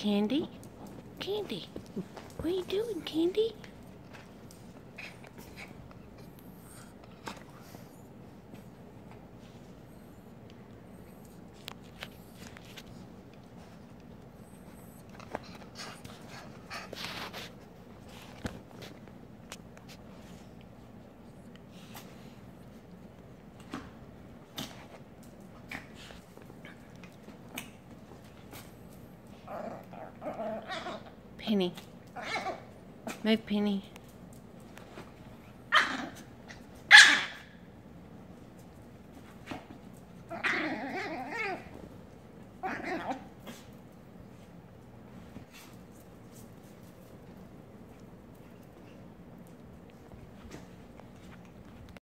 Candy? Candy, what are you doing, Candy? Penny. Move, Penny.